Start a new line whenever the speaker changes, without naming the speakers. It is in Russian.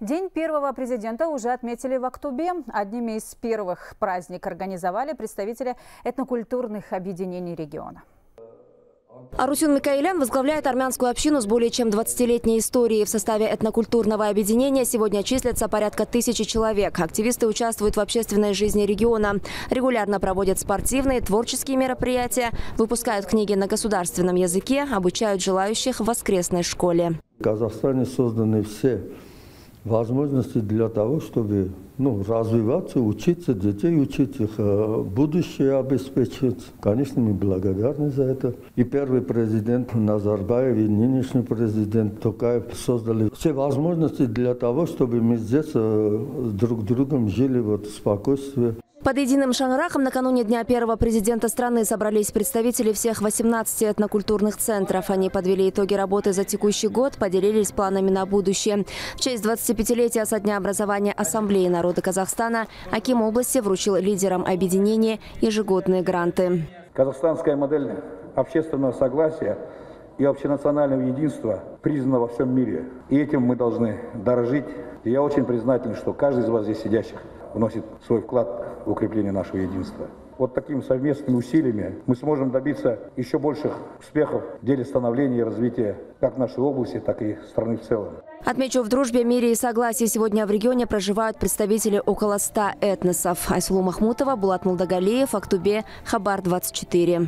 День первого президента уже отметили в Актубе. Одними из первых праздник организовали представители этнокультурных объединений региона.
Арусюн Микаэлян возглавляет армянскую общину с более чем 20-летней историей. В составе этнокультурного объединения сегодня числятся порядка тысячи человек. Активисты участвуют в общественной жизни региона. Регулярно проводят спортивные, творческие мероприятия, выпускают книги на государственном языке, обучают желающих в воскресной школе.
В Казахстане созданы все возможности для того, чтобы ну, развиваться, учиться, детей учить, их э, будущее обеспечить. Конечно, мы благодарны за это. И первый президент Назарбаев, и нынешний президент Токаев создали все возможности для того, чтобы мы здесь э, друг с другом жили вот, в спокойствии.
Под единым шанрахом накануне Дня первого президента страны собрались представители всех 18 этнокультурных центров. Они подвели итоги работы за текущий год, поделились планами на будущее. В честь 25-летия со дня образования Ассамблеи народа Казахстана Аким области вручил лидерам объединения ежегодные гранты.
Казахстанская модель общественного согласия и общенационального единства признана во всем мире. И этим мы должны дорожить. И я очень признателен, что каждый из вас здесь сидящих вносит свой вклад в укрепление нашего единства. Вот такими совместными усилиями мы сможем добиться еще больших успехов в деле становления и развития как нашей области, так и страны в целом.
Отмечу, в дружбе, мире и согласии сегодня в регионе проживают представители около 100 этносов. Айсулу Махмутова, Булат Мулдагалиев, Актубе, Хабар 24.